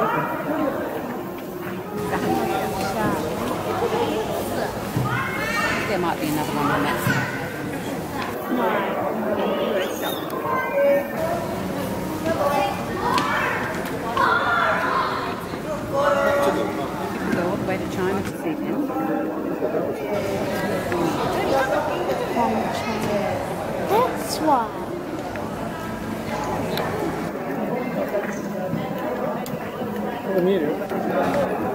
There might be another one on that side. Go all the way to China That's why. Bonito.